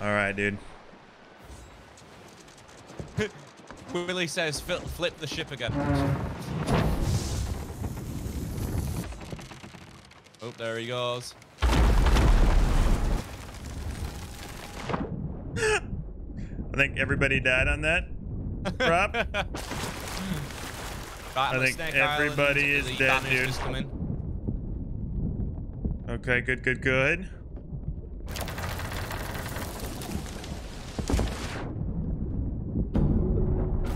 All right, dude. Willie says flip, flip the ship again. Oh, there he goes. I think everybody died on that. Rob? I think Snake everybody Island, is dead, dude. Okay, good, good, good.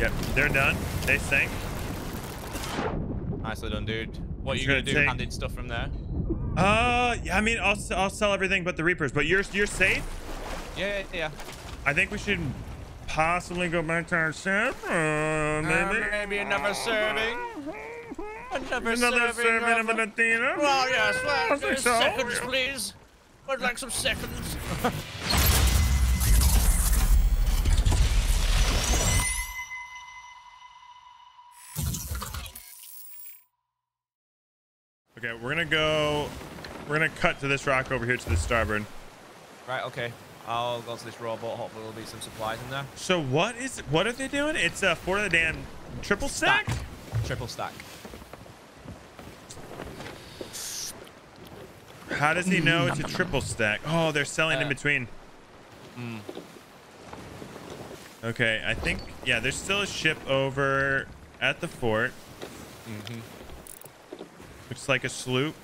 Yep, they're done. They sank. Nicely done, dude. What are you gonna gonna do? take- Handing stuff from there? Uh, yeah, I mean, I'll, I'll sell everything but the Reapers, but you're you're safe. Yeah, yeah, yeah. I think we should possibly go back to our ship. Uh, Uh, maybe. maybe another serving. Another, Another serving of a- an Athena. Well, yes, I well, think uh, so, seconds, please. I'd like some seconds. Okay, we're gonna go. We're gonna cut to this rock over here to the starboard. right, okay. I'll go to this rowboat. Hopefully, there'll be some supplies in there. So what is what are they doing? It's a uh, for the damn triple stack. Triple stack. How does he know it's a triple stack? Oh, they're selling in Uh, between. Mm. Okay, I think yeah. There's still a ship over at the fort. hmm Looks like a sloop.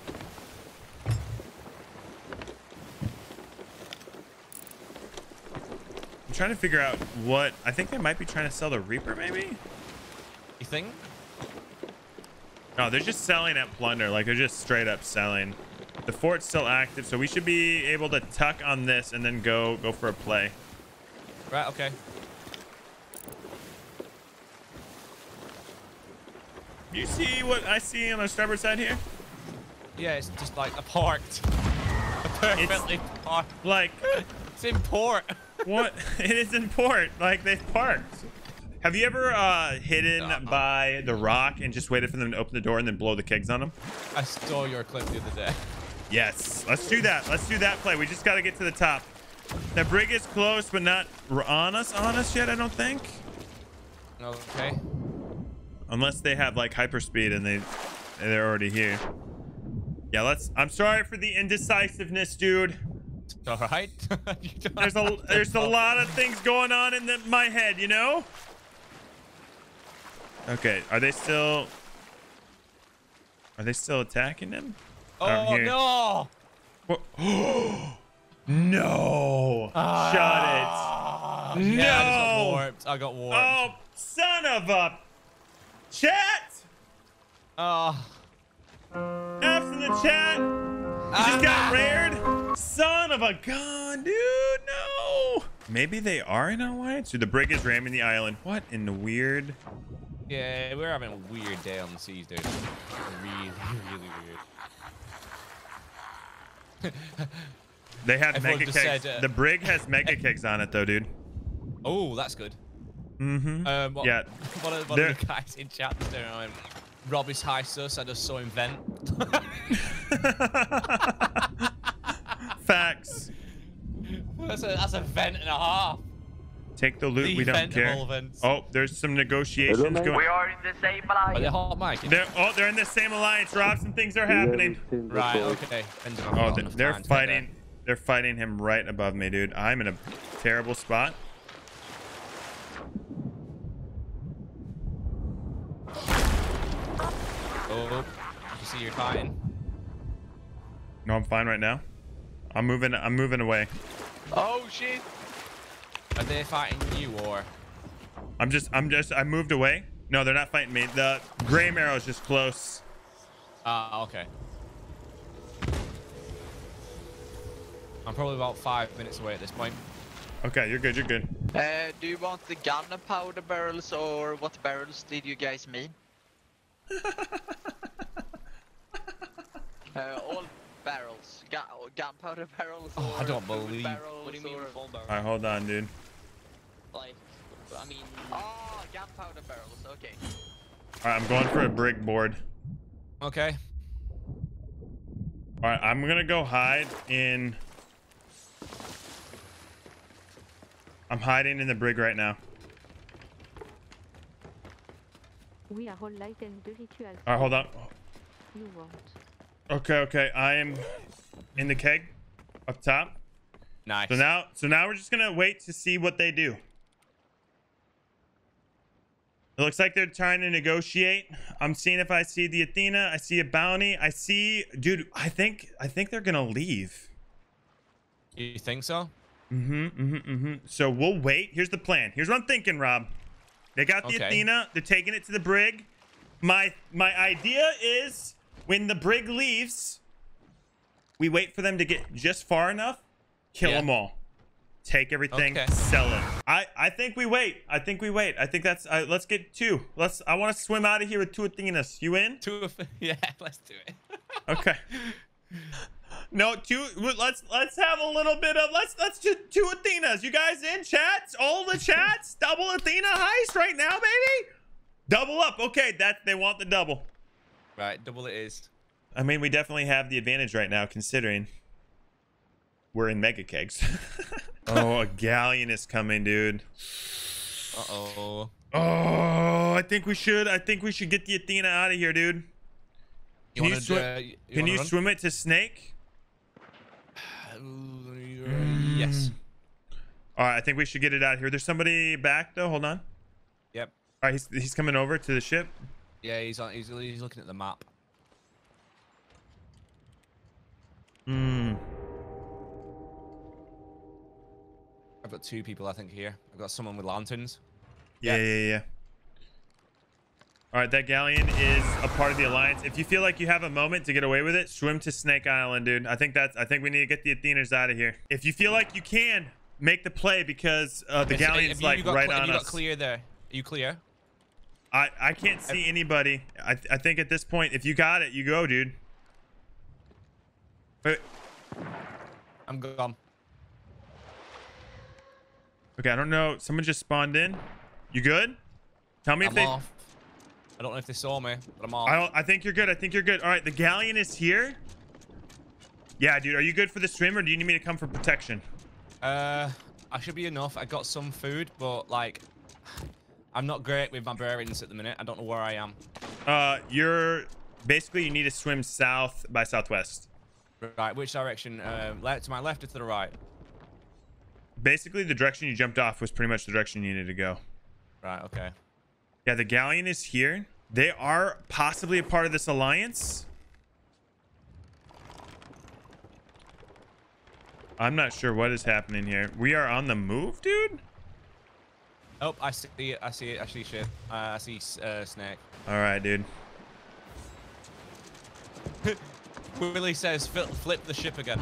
I'm trying to figure out what I think they might be trying to sell the Reaper, maybe. You think? No, they're just selling at plunder. Like they're just straight up selling. The fort's still active, so we should be able to tuck on this and then go go for a play. Right, okay. You see what I see on the starboard side here? Yeah, it's just like a port. A perfectly parked. Like It's in port. what? it is in port. Like they've parked. Have you ever uh, hidden Uh-uh. by the rock and just waited for them to open the door and then blow the kegs on them? I stole your clip the other day. Yes. Let's do that. Let's do that play. We just got to get to the top. The brig is close, but not on us, on us yet, I don't think. Okay. Unless they have like hyperspeed and they they're already here. Yeah, let's. I'm sorry for the indecisiveness, dude. It's all right. There's a there's a lot of things going on in the, my head, you know. Okay, are they still? Are they still attacking them? Oh no! What? no! Ah, Shut yeah, I got No! warped. I got it! warped. Oh, son of a chat! Oh. F in the chat. You just got rared. Son of a gun, dude. No. Maybe they are in alliance. Dude, the brig is ramming the island. What in the weird? Yeah, we're having a weird day on the seas, dude. Really, really weird. They have Everyone mega kegs. said, uh, the brig has mega kegs on it though, dude. Oh, that's good. Mm-hmm. Um, what, Yeah. One of, one There- of the guys in chat just doing um, Rob is high sus. I just saw him vent. Facts. that's, a, that's a vent and a half. Take the loot. The we don't care. all. Oh, there's some negotiations Hello, mate. going. We are in the same Are they alliance. hot mic? They're oh, they're in the same alliance. Rob, some things are happening. Right, okay. Oh, they- enough they're time to get fighting. They're fighting him right above me, dude. I'm in a terrible spot. Oh, you see you're fine. No, I'm fine right now. I'm moving. I'm moving away. Oh shit! Are they fighting you or? I'm just. I'm just. I moved away. No, they're not fighting me. The gray marrow is just close. Ah, okay. I'm probably about five minutes away at this point. Okay, you're good. You're good. Uh, do you want the gunpowder barrels or what barrels did you guys mean? Uh, all barrels. Gun gunpowder barrels. Oh, I don't believe- Barrels What do you mean or... full barrel? All right, hold on, dude. Like, I mean, Oh, gunpowder barrels. Okay. All right, I'm going for a brick board. Okay. All right, I'm gonna go hide in. I'm hiding in the brig right now. We are all light and the ritual. All right, hold on. You won't. Okay, okay. I am in the keg up top. Nice. So now, so now we're just gonna wait to see what they do. It looks like they're trying to negotiate. I'm seeing if I see the Athena. I see a bounty. I see, dude. I think, I think they're gonna leave. You think so? Mm-hmm, mm-hmm, mm-hmm. So we'll wait. Here's the plan. Here's what I'm thinking, Rob. They got the Okay. Athena. They're taking it to the brig. My my idea is when the brig leaves, we wait for them to get just far enough, kill Yeah. them all, take everything, Okay. sell it. I I think we wait. I think we wait. I think that's. Uh, let's get two. Let's. I want to swim out of here with two Athenas. You in? Two of yeah, let's do it. Okay. No, two. Let's let's have a little bit of let's let's do two Athenas. You guys in chats? All the chats. double Athena heist right now, baby. Double up. Okay, that they want the double. right, double it is. I mean, we definitely have the advantage right now, considering we're in mega kegs. oh, a galleon is coming, dude. Uh oh. Oh, I think we should. I think we should get the Athena out of here, dude. You Can you swim- uh, you Can you swim it to Snake? Yes. All right, I think we should get it out here. There's somebody back though. Hold on. Yep. All right, he's, he's coming over to the ship. Yeah, he's on. He's, he's looking at the map. Hmm. I've got two people, I think, here. I've got someone with lanterns. Yeah, Yeah. yeah, yeah. All right, that galleon is a part of the alliance. If you feel like you have a moment to get away with it, swim to Snake Island, dude. I think that's. I think we need to get the Athenas out of here. If you feel like you can, make the play because uh, the Yes, galleon's you- like you right on you us. got clear there? Are you clear? I I can't see anybody. I I think at this point, if you got it, you go, dude. Wait, I'm gone. okay, I don't know. Someone just spawned in. You good? Tell me if I'm they. off. I don't know if they saw me, but I'm off. I don't, I think you're good. I think you're good. All right, the galleon is here. Yeah, dude. Are you good for the swim, or do you need me to come for protection? Uh, I should be enough. I got some food, but like, I'm not great with my bearings at the minute. I don't know where I am. Uh, you're basically you need to swim south by southwest. Right, which direction? Uh, left to my left or to the right? Basically, the direction you jumped off was pretty much the direction you needed to go. Right. Okay. Yeah, the galleon is here. They are possibly a part of this alliance. I'm not sure what is happening here. We are on the move, dude. Oh, I see it. I see it. I see shit. Uh, I see uh, snake. All right, dude. Willie says, "Flip, flip the ship again."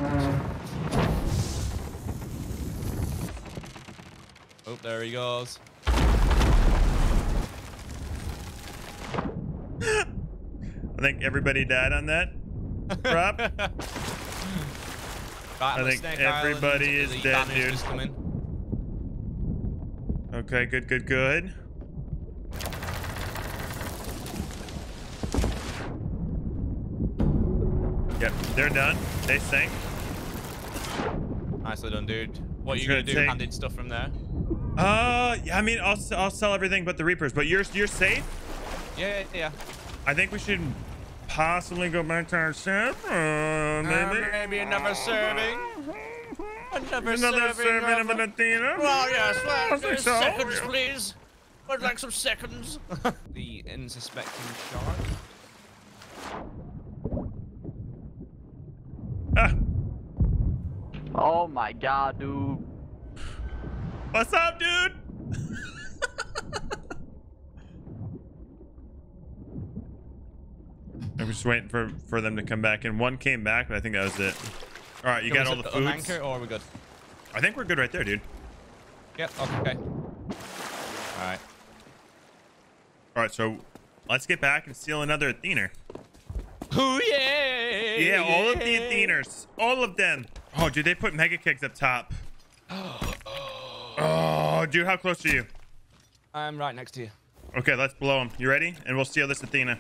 Oh, there he goes. I think everybody died on that. Right, I think everybody is dead, dude. Okay, good, good, good. Yep, they're done. They sank. Nicely done, dude. What are you gonna gonna do? take- Handed stuff from there? Uh, yeah, I mean, I'll, I'll sell everything but the Reapers, but you're you're safe. Yeah, yeah, yeah. I think we should possibly go back to our ship. Uh, Uh, maybe. maybe another serving. Another, Another serving of an Athena. Oh yes, well, think so. seconds, please. I'd like some seconds. the unsuspecting shark. Ah, Oh my god, dude. what's up, dude? I'm just waiting for for them to come back, and one came back, but I think that was it. All right, you Can got all the foods. anchor, or are we good? I think we're good right there, dude. Yep. Okay. All right. All right, so let's get back and steal another Athena. Oh, yeah. Yeah, all of the Athenas. All of them. Oh, dude, they put mega kegs up top. Oh, dude, how close are you? I'm right next to you. Okay, let's blow them. You ready? And we'll steal this Athena.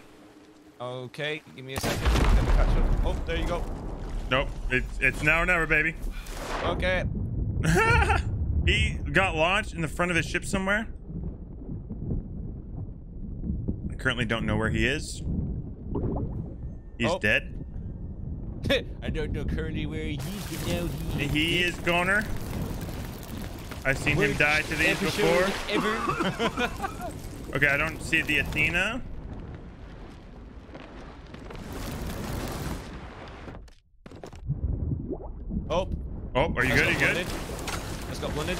Okay, give me a second. Let me catch up. Oh, there you go. Nope, it's it's now or never, baby. Okay. He got launched in the front of his ship somewhere. I currently don't know where he is. He's Oh. dead. I don't know currently where he is, but now he He is goner. I've seen him die to these before. Okay, I don't see the Athena. Oh, Oh, are you just good? Are got you good? blinded. Just got blinded.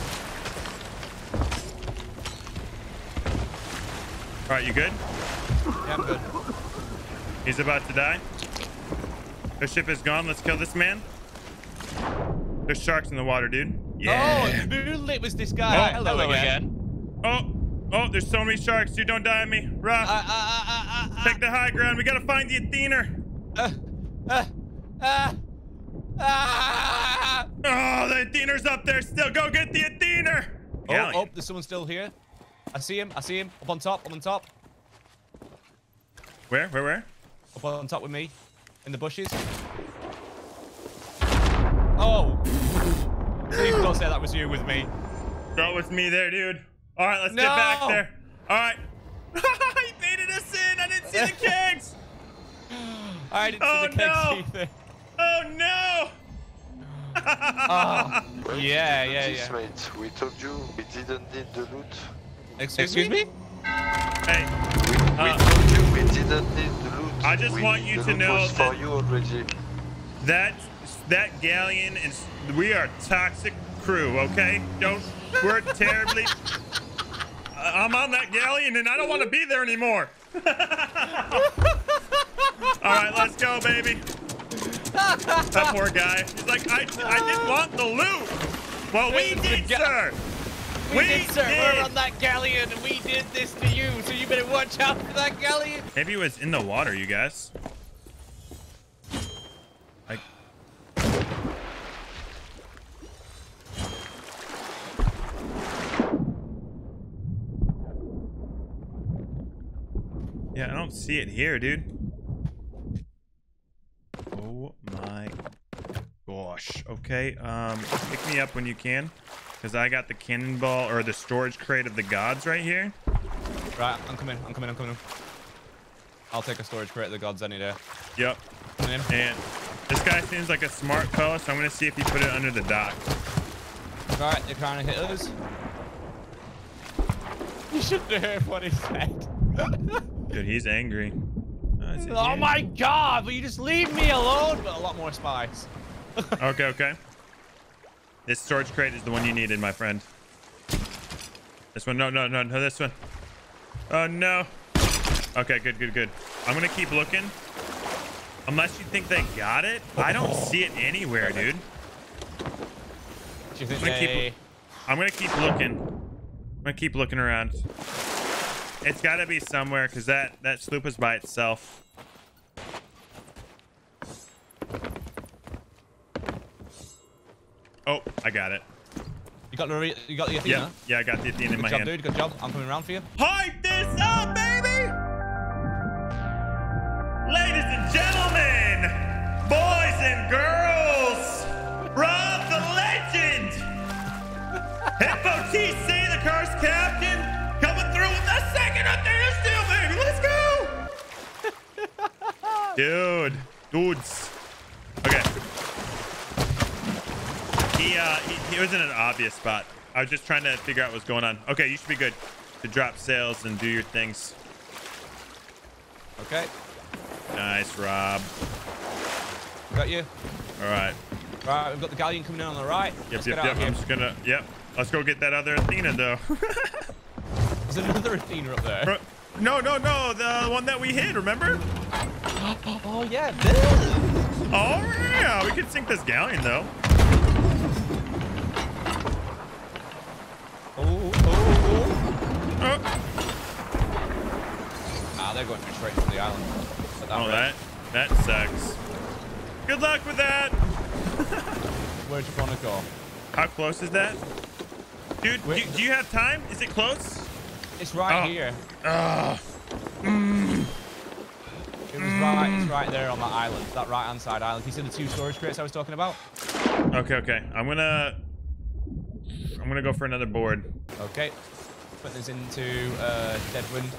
All right, you good? Yeah, I'm good. He's about to die. The ship is gone. Let's kill this man. There's sharks in the water, dude. Yeah. Oh, Moonlit was this guy. Oh, hello, Hello again. again. Oh, oh, there's so many sharks, dude. Don't die on me. Rough. Ah, ah, ah, ah, Take the high ground. We gotta find the Athena. ah, ah, ah, ah. Oh, the Athena's up there still. Go get the Athena. Oh, Galleon. oh, there's someone still here. I see him. I see him. Up on top. Up on top. Where? Where? Where? Up on top with me. In the bushes. Oh. Please don't say that was you with me. That was me there, dude. All right, let's No. get back there. All right. he baited us in. I didn't see the kegs. I didn't Oh, see the oh, kegs no. either. Oh no. Oh, Wait, yeah, yeah, this, yeah. mate. We told you we didn't need the loot. Excuse, Excuse me? Hey, We, we Uh, told you we didn't need the loot. I just We- want you to know was that- for you already. that that galleon is. We are toxic crew. Okay, don't. We're terribly. I'm on that galleon and I don't want to be there anymore. All right, let's go, baby. That poor guy. He's like, I, I didn't want the loot. Well, we did, sir. We, We did, sir. did. We're on that galleon, and we did this to you. So you better watch out for that galleon. Maybe it was in the water, you guys. Like, yeah, I don't see it here, dude. Oh my gosh. Okay, um, pick me up when you can, because I got the cannonball or the storage crate of the gods right here. Right, I'm coming. I'm coming. I'm coming. I'll take a storage crate of the gods any day. Yep. And this guy seems like a smart fella, so I'm gonna see if he put it under the dock. All right. they're trying to hit us. You shouldn't have heard what he said. Dude, he's angry. It oh my god, will you just leave me alone? But a lot more spies. Okay, okay. This storage crate is the one you needed, my friend. This one, no, no, no, no, this one. Oh no. Okay, good, good, good. I'm gonna keep looking. Unless you think they got it, I don't see it anywhere, dude. Do you think I'm gonna keep- I'm gonna keep looking. I'm gonna keep looking around. It's gotta be somewhere, cause that that sloop is by itself. Oh, I got it. You got the you got the Athena? Yeah, yeah, I got the Athena in Good my job, hand. dude. Good job. I'm coming around for you. Hype this up, baby! Ladies and gentlemen, boys and girls, Rob the legend, Hitbo TC, the cursed captain, coming through with the second Athena Steal, baby. Let's go! Dude, dudes. Okay. He, uh, he, he was in an obvious spot. I was just trying to figure out what's going on. Okay, you should be good to drop sails and do your things. Okay. Nice, Rob. Got you. All right. Right, we've got the galleon coming in on the right. Yep, Let's yep, yep. I'm just gonna. Yep. Let's go get that other Athena, though. Is there another Athena up there? Bro- no, no, no. The one that we hit. Remember? Oh yeah, this. Oh yeah. We could sink this galleon, though. Oh, oh, Oh, oh. Ah, they're going straight to the island. At oh rate. that that sucks. Good luck with that. Where'd you want to go? How close is that? Dude, do, Where- do you have time? Is it close? It's right Oh. here. Oh, It was right. It's right there on that island. That right-hand side island. You see the two storage crates I was talking about? okay, okay. I'm gonna I'm I'm gonna go for another board. Okay. Put this into uh, Deadwind.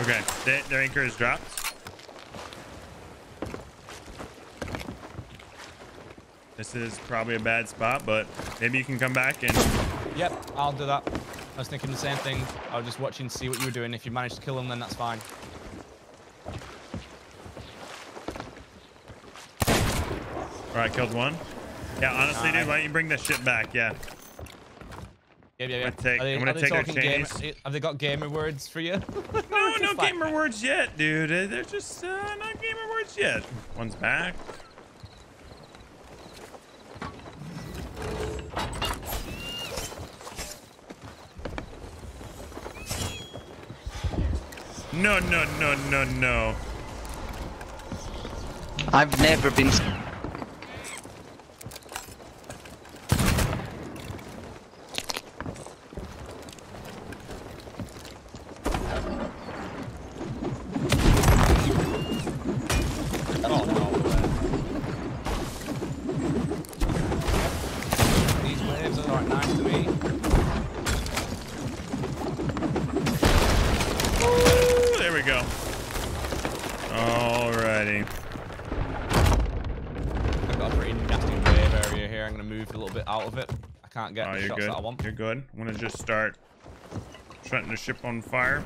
Okay, their, their anchor is dropped. This is probably a bad spot, but maybe you can come back and Yep, I'll do that. I was thinking the same thing. I was just watching to see what you were doing. If you managed to kill them, then that's fine. all right, killed one. Yeah, honestly, dude, why don't you bring this shit back? Yeah. Yeah, yeah, yeah. I'm gonna take- Are they, I'm gonna are they take their talking game- Have they got gamer words for you? No, no Just like- gamer words yet, dude. Uh, They're just uh, not gamer words yet. One's back. No, no, no, no, no. I've never been. I'm going to move a little bit out of it. I can't get Oh, the you're shots good. that I want. You're good. I'm gonna just start setting the ship on fire.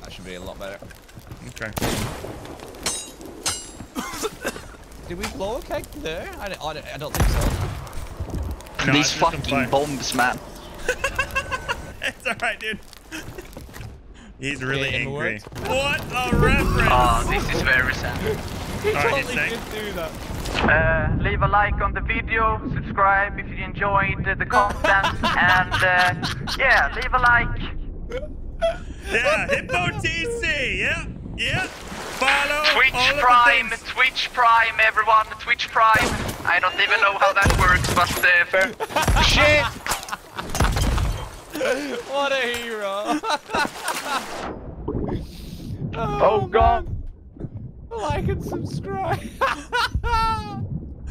That should be a lot better. Okay. Did we blow a keg there? I, don't- I, don't- I don't think so. No, These it's just some fucking bombs, man. It's alright, dude. He's really Okay, in the angry. What a reference! Ah, this is very sad. He Alright, totally he's saying- did do that. Uh, leave a like on the video, subscribe if you enjoyed the content, and uh, yeah, leave a like. Yeah, Hitbo TC. Yeah, yeah. Follow Twitch all Prime, the. Twitch Prime, everyone, Twitch Prime. I don't even know how that works, but uh, fair. shit. What a hero! Oh god. Like and subscribe.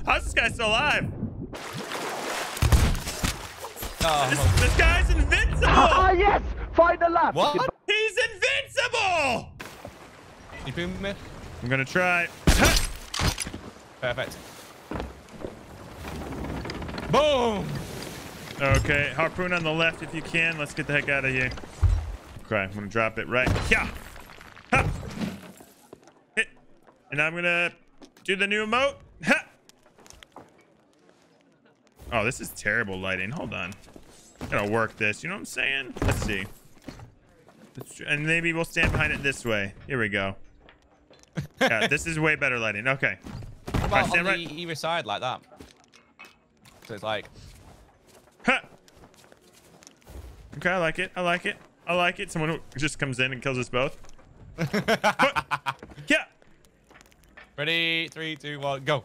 How's this guy still alive? oh, This, this guy's invincible. Ah, yes, final lap. what? He's invincible. You boom me? I'm gonna try. Perfect. Boom! Okay, harpoon on the left if you can. Let's get the heck out of here. Okay, I'm gonna drop it right. Yeah. Ha. Hit. And I'm gonna do the new emote. Ha. Oh, this is terrible lighting. Hold on. Gotta work this. You know what I'm saying? Let's see. Let's And maybe we'll stand behind it this way. Here we go. Yeah, this is way better lighting. Okay. How about on right- either side like that? So it's like, Ha. Okay, I like it. I like it. I like it. Someone just comes in and kills us both. Yeah. Ready, three, two, one, go.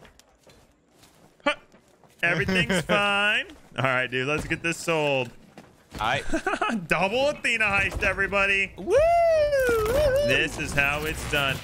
Everything's fine. All right, dude. Let's get this sold. Alright. Double Athena heist, everybody. Woo! This is how it's done.